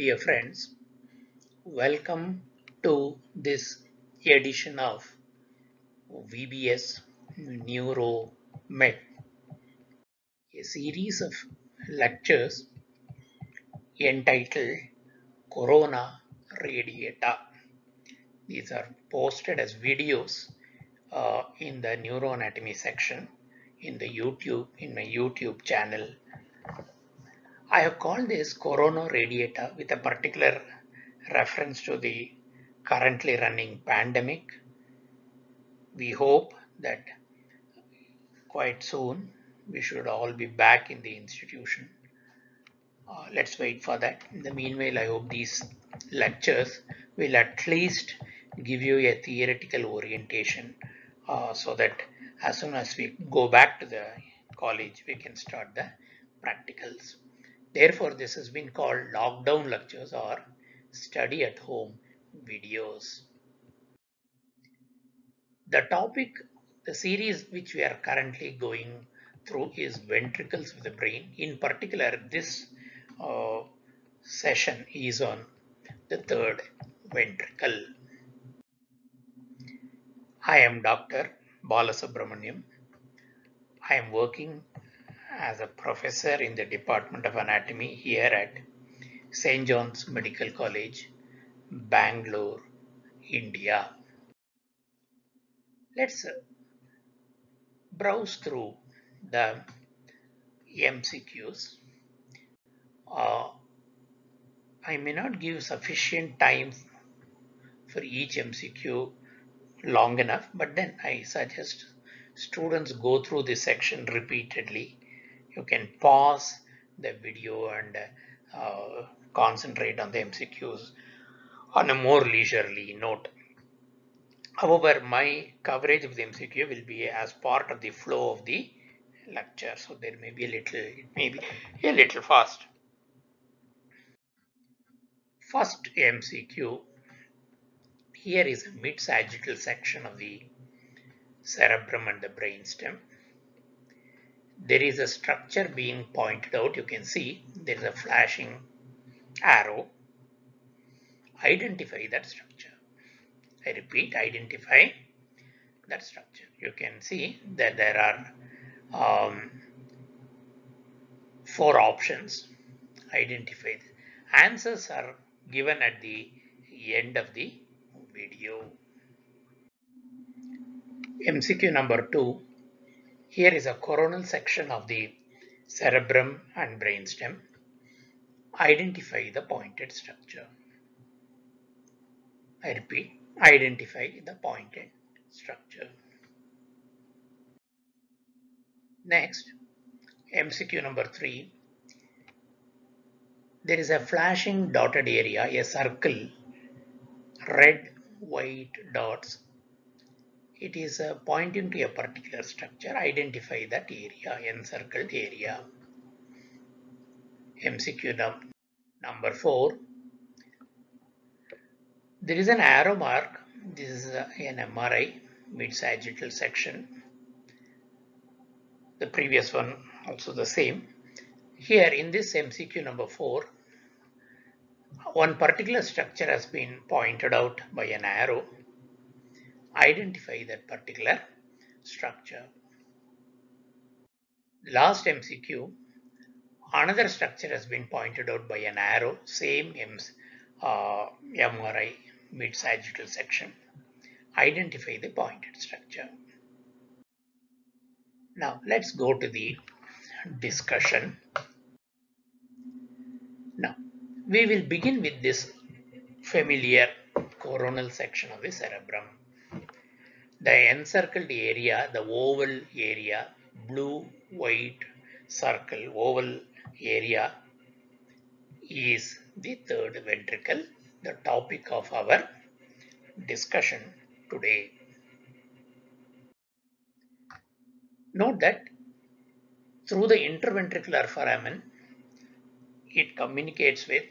Dear friends, welcome to this edition of VBS Neuro Med, a series of lectures entitled Corona Radiata. These are posted as videos uh, in the neuroanatomy section in the YouTube, in my YouTube channel. I have called this Corona Radiata with a particular reference to the currently running pandemic. We hope that quite soon we should all be back in the institution. Uh, let's wait for that. In the meanwhile, I hope these lectures will at least give you a theoretical orientation uh, so that as soon as we go back to the college, we can start the practicals. Therefore, this has been called lockdown lectures or study at home videos. The topic, the series which we are currently going through is ventricles of the brain. In particular, this uh, session is on the third ventricle. I am Dr. Balasubramaniam. I am working as a professor in the Department of Anatomy here at St. John's Medical College, Bangalore, India. Let's browse through the MCQs. Uh, I may not give sufficient time for each MCQ long enough, but then I suggest students go through this section repeatedly. You can pause the video and uh, concentrate on the MCQs on a more leisurely note. However, my coverage of the MCQ will be as part of the flow of the lecture, so there may be a little, it may be a little fast. First MCQ here is a mid-sagittal section of the cerebrum and the brainstem. There is a structure being pointed out. You can see there is a flashing arrow. Identify that structure. I repeat, identify that structure. You can see that there are um, four options. Identify. Answers are given at the end of the video. MCQ number 2. Here is a coronal section of the cerebrum and brainstem. Identify the pointed structure. I repeat, identify the pointed structure. Next, MCQ number 3. There is a flashing dotted area, a circle, red white dots. It is uh, pointing to a particular structure. Identify that area, encircled area. MCQ num number 4. There is an arrow mark. This is uh, an MRI, mid-sagittal section. The previous one also the same. Here in this MCQ number 4, one particular structure has been pointed out by an arrow. Identify that particular structure. Last MCQ, another structure has been pointed out by an arrow, same uh, MRI mid-sagittal section. Identify the pointed structure. Now let's go to the discussion. Now we will begin with this familiar coronal section of the cerebrum. The encircled area, the oval area, blue, white circle, oval area is the third ventricle, the topic of our discussion today. Note that through the interventricular foramen, it communicates with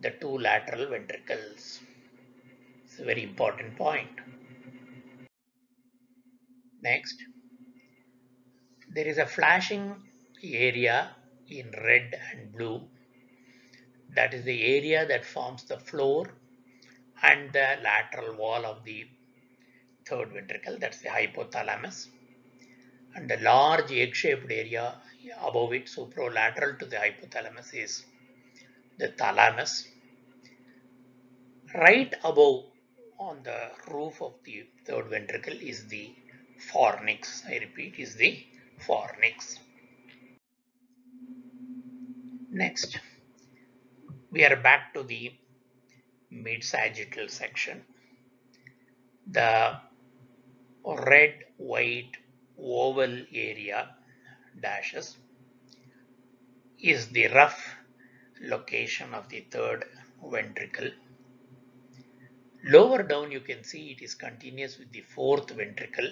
the two lateral ventricles. It's a very important point. Next, there is a flashing area in red and blue. That is the area that forms the floor and the lateral wall of the third ventricle. That's the hypothalamus. And the large egg-shaped area above it, supralateral to the hypothalamus, is the thalamus. Right above on the roof of the third ventricle is the fornix. I repeat, is the fornix. Next, we are back to the mid-sagittal section. The red, white, oval area dashes is the rough location of the third ventricle. Lower down you can see it is continuous with the fourth ventricle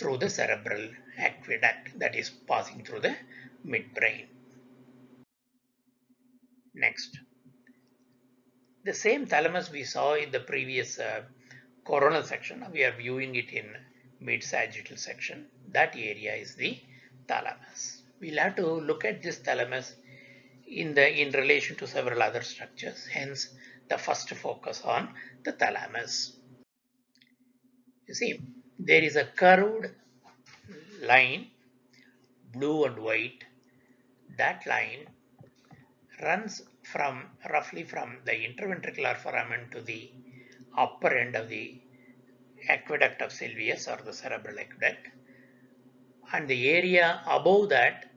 through the cerebral aqueduct that is passing through the midbrain. Next, the same thalamus we saw in the previous uh, coronal section, we are viewing it in mid-sagittal section. That area is the thalamus. We'll have to look at this thalamus in the in relation to several other structures. Hence, the first focus on the thalamus. You see, there is a curved line, blue and white. That line runs from roughly from the interventricular foramen to the upper end of the aqueduct of Sylvius or the cerebral aqueduct and the area above that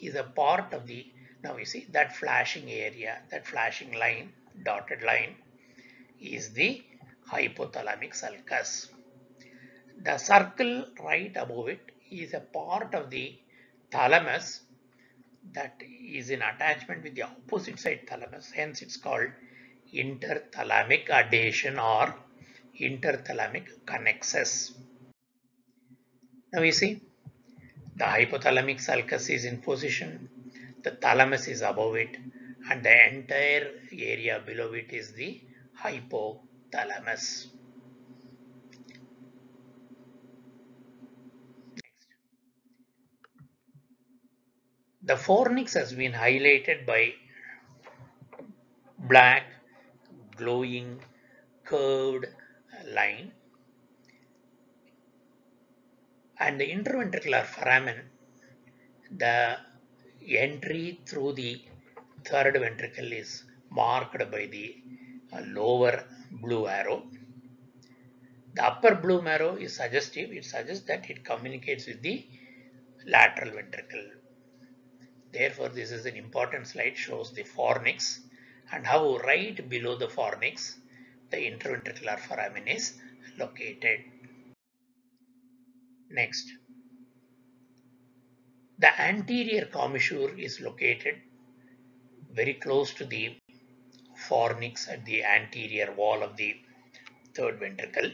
is a part of the now you see that flashing area that flashing line dotted line is the hypothalamic sulcus the circle right above it is a part of the thalamus that is in attachment with the opposite side thalamus hence it's called interthalamic adhesion or interthalamic connexus now you see the hypothalamic sulcus is in position, the thalamus is above it, and the entire area below it is the hypothalamus. The fornix has been highlighted by black, glowing, curved line and the interventricular foramen, the entry through the third ventricle is marked by the uh, lower blue arrow. The upper blue arrow is suggestive. It suggests that it communicates with the lateral ventricle. Therefore, this is an important slide, shows the fornix and how right below the fornix, the interventricular foramen is located. Next, the anterior commissure is located very close to the fornix at the anterior wall of the third ventricle.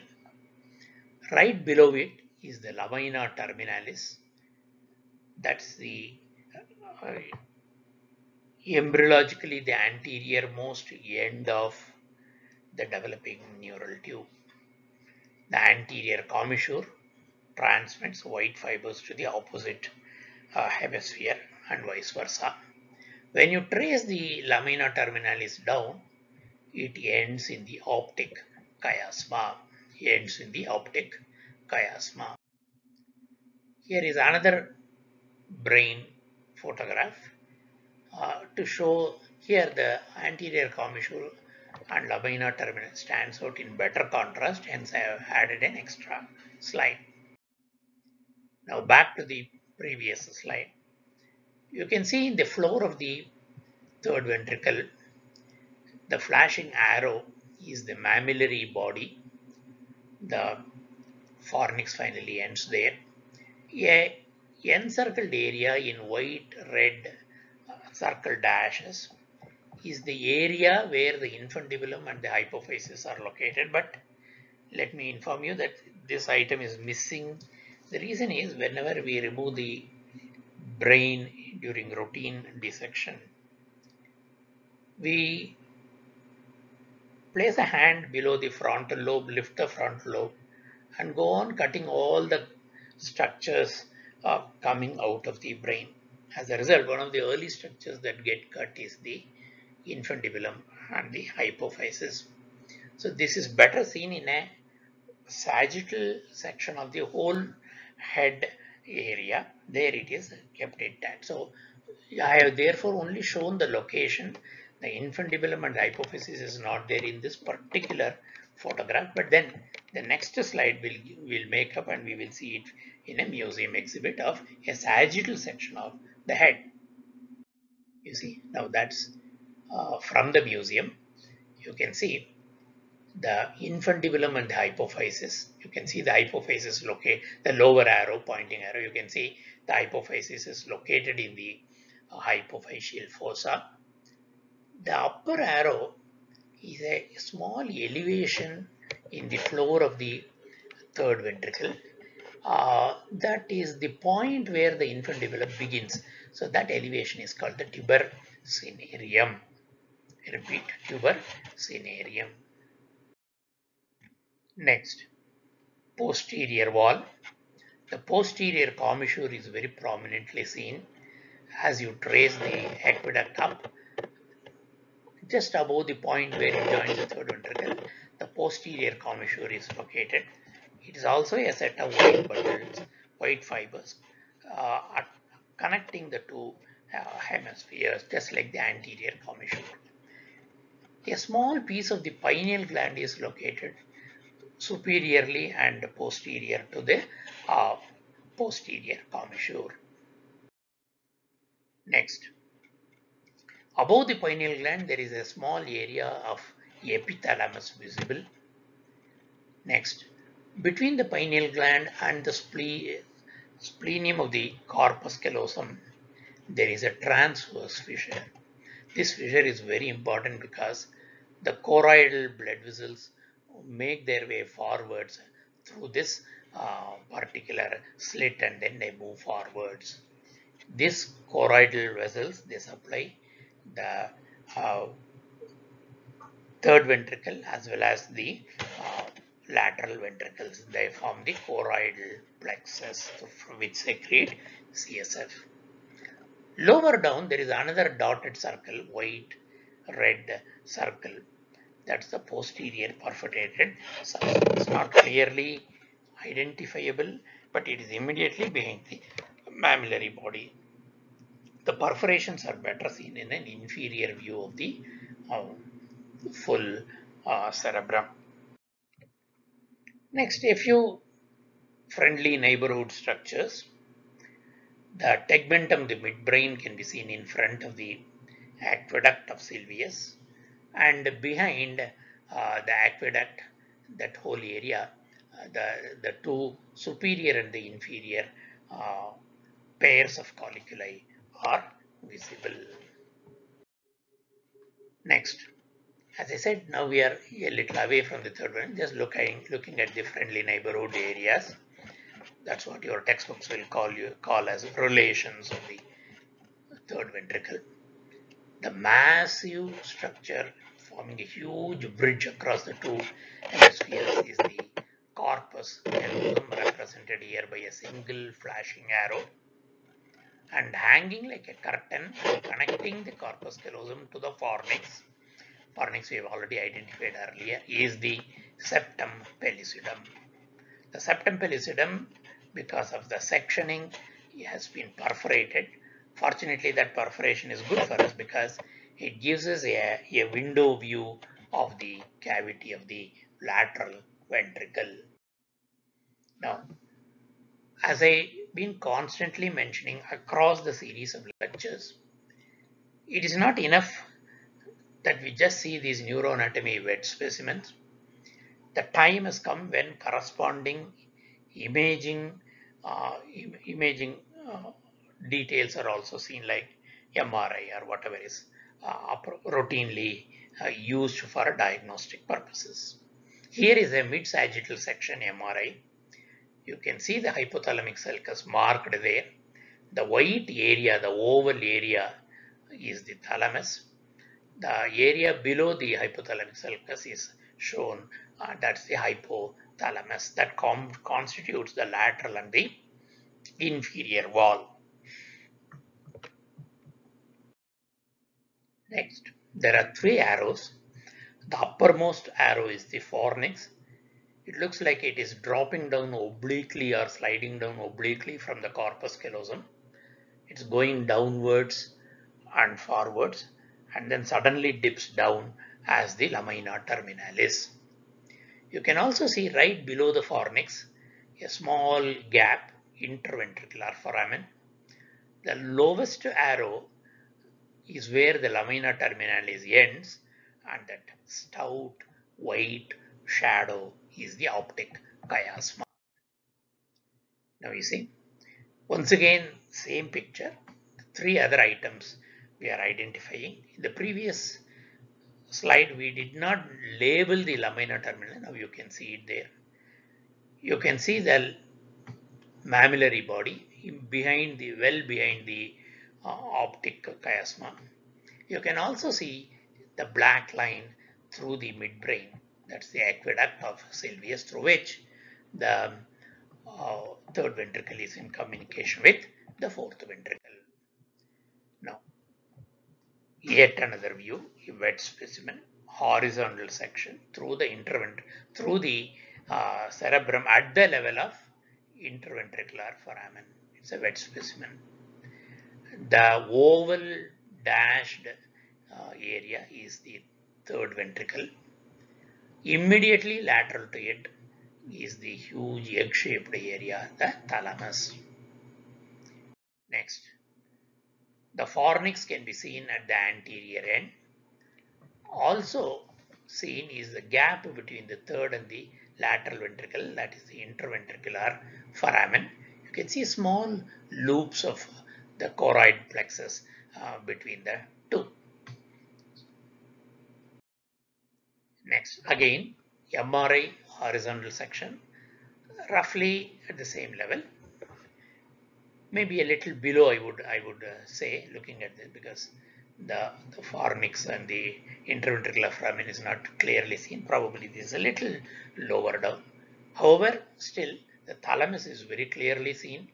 Right below it is the lamina terminalis. That's the embryologically the anterior most end of the developing neural tube. The anterior commissure transmits white fibers to the opposite uh, hemisphere and vice versa. When you trace the lamina terminalis down, it ends in the optic chiasma. Ends in the optic chiasma. Here is another brain photograph uh, to show here the anterior commissure and lamina terminal stands out in better contrast hence I have added an extra slide. Now back to the previous slide. You can see in the floor of the third ventricle, the flashing arrow is the mammillary body. The fornix finally ends there. A encircled area in white, red circle dashes is the area where the infundibulum and the hypophysis are located. But let me inform you that this item is missing the reason is whenever we remove the brain during routine dissection, we place a hand below the frontal lobe, lift the frontal lobe and go on cutting all the structures uh, coming out of the brain. As a result, one of the early structures that get cut is the infundibulum and the hypophysis. So this is better seen in a sagittal section of the whole head area. There it is kept intact. So I have therefore only shown the location. The infundibulum and hypophysis is not there in this particular photograph, but then the next slide will will make up and we will see it in a museum exhibit of a sagittal section of the head. You see, now that's uh, from the museum. You can see the infundibulum and the hypophysis. You can see the hypophysis locate the lower arrow, pointing arrow. You can see the hypophysis is located in the uh, hypophyseal fossa. The upper arrow is a small elevation in the floor of the third ventricle. Uh, that is the point where the infundibulum begins. So that elevation is called the tuber cinereum. Repeat, tuber cinereum. Next, posterior wall. The posterior commissure is very prominently seen as you trace the aqueduct up just above the point where it joins the third ventricle, the posterior commissure is located. It is also a set of white bundles, white fibers, uh, connecting the two uh, hemispheres, just like the anterior commissure. A small piece of the pineal gland is located superiorly and posterior to the uh, posterior commissure. Next. Above the pineal gland, there is a small area of epithalamus visible. Next, between the pineal gland and the sple splenium of the corpus callosum, there is a transverse fissure. This fissure is very important because the choroidal blood vessels make their way forwards through this uh, particular slit and then they move forwards. This choroidal vessels, they supply the uh, third ventricle as well as the uh, lateral ventricles. They form the choroidal plexus from which secrete CSF. Lower down there is another dotted circle, white, red circle. That's the posterior perforated It's Not clearly identifiable, but it is immediately behind the mammillary body the perforations are better seen in an inferior view of the uh, full uh, cerebrum. Next, a few friendly neighborhood structures. The tegmentum, the midbrain, can be seen in front of the aqueduct of Sylvius and behind uh, the aqueduct, that whole area, uh, the, the two superior and the inferior uh, pairs of colliculi are visible. Next, as I said, now we are a little away from the third one, just looking, looking at the friendly neighborhood areas. That's what your textbooks will call you call as relations of the third ventricle. The massive structure forming a huge bridge across the two hemispheres is the corpus callosum represented here by a single flashing arrow and hanging like a curtain connecting the corpus callosum to the fornix. Fornix we have already identified earlier is the septum pellucidum. The septum pellucidum because of the sectioning has been perforated. Fortunately that perforation is good for us because it gives us a, a window view of the cavity of the lateral ventricle. Now as I been constantly mentioning across the series of lectures, it is not enough that we just see these neuroanatomy wet specimens. The time has come when corresponding imaging uh, Im imaging uh, details are also seen like MRI or whatever is uh, routinely uh, used for diagnostic purposes. Here is a mid-sagittal section MRI you can see the hypothalamic sulcus marked there. The white area, the oval area is the thalamus. The area below the hypothalamic sulcus is shown, uh, that's the hypothalamus that constitutes the lateral and the inferior wall. Next, there are three arrows. The uppermost arrow is the fornix. It looks like it is dropping down obliquely or sliding down obliquely from the corpus callosum. It's going downwards and forwards and then suddenly dips down as the lamina terminalis. You can also see right below the fornix a small gap interventricular foramen. The lowest arrow is where the lamina terminalis ends and that stout white shadow is the optic chiasma. Now you see, once again same picture, three other items we are identifying. In the previous slide we did not label the lamina terminal, now you can see it there. You can see the mammillary body behind the well behind the uh, optic chiasma. You can also see the black line through the midbrain. That's the aqueduct of Sylvius through which the uh, third ventricle is in communication with the fourth ventricle. Now, yet another view, a wet specimen, horizontal section through the intervent, through the uh, cerebrum at the level of interventricular foramen. It's a wet specimen. The oval dashed uh, area is the third ventricle. Immediately lateral to it is the huge egg-shaped area, the thalamus. Next, the fornix can be seen at the anterior end. Also seen is the gap between the third and the lateral ventricle, that is the interventricular foramen. You can see small loops of the choroid plexus uh, between the two. Next, again, MRI horizontal section, roughly at the same level. Maybe a little below, I would I would uh, say, looking at this, because the, the fornix and the interventricular foramen is not clearly seen. Probably this is a little lower down. However, still the thalamus is very clearly seen.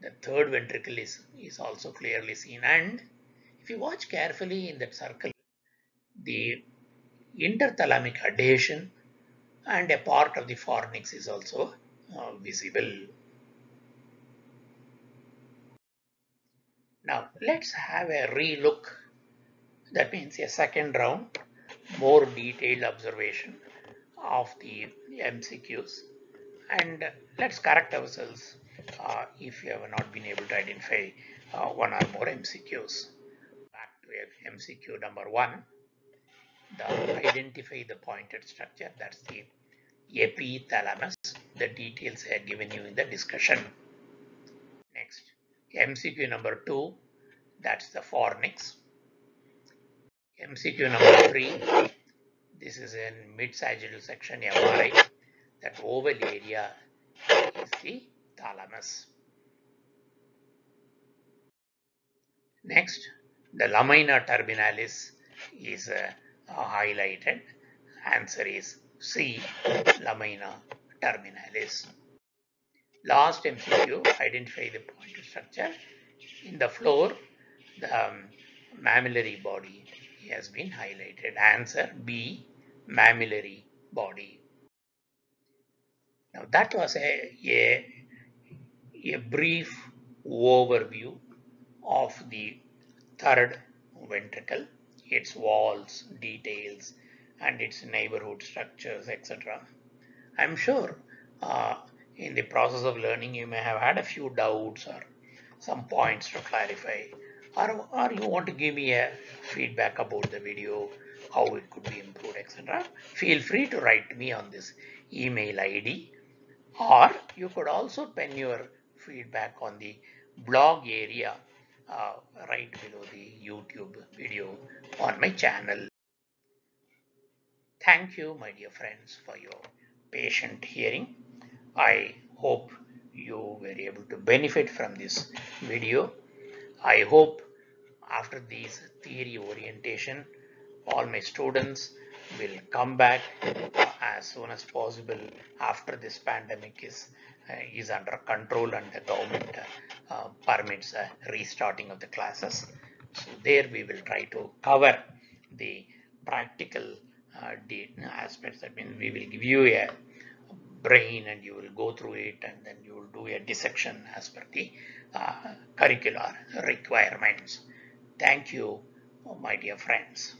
The third ventricle is, is also clearly seen. And if you watch carefully in that circle, the interthalamic adhesion and a part of the fornix is also uh, visible. Now let's have a relook. That means a second round, more detailed observation of the MCQs. And let's correct ourselves uh, if you have not been able to identify uh, one or more MCQs. Back to MCQ number one the identify the pointed structure that's the epithalamus the details are given you in the discussion. Next mcq number 2 that's the fornix. Mcq number 3 this is in mid sagittal section mri that oval area is the thalamus. Next the lamina terminalis is uh, uh, highlighted. Answer is C. Lamina terminalis. Last MCQ, identify the point structure. In the floor, the um, mammillary body has been highlighted. Answer B. Mammillary body. Now that was a, a, a brief overview of the third ventricle its walls, details, and its neighborhood structures, etc. I'm sure uh, in the process of learning you may have had a few doubts or some points to clarify or, or you want to give me a feedback about the video, how it could be improved, etc. Feel free to write me on this email ID or you could also pen your feedback on the blog area uh, right below the YouTube video on my channel. Thank you, my dear friends, for your patient hearing. I hope you were able to benefit from this video. I hope after this theory orientation, all my students will come back as soon as possible after this pandemic is uh, is under control and the government uh, permits restarting of the classes. So there we will try to cover the practical uh, aspects. That means we will give you a brain and you will go through it and then you will do a dissection as per the uh, curricular requirements. Thank you, my dear friends.